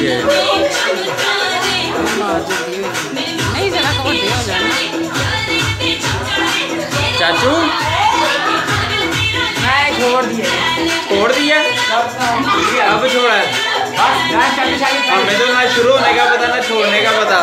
है नहीं जरा को दे जाना चाचू? मैं छोड़ दिए छोड़ दिया अब छोड़ा है। बस गाय हमें तो ना शुरू होने का पता ना छोड़ने का पता।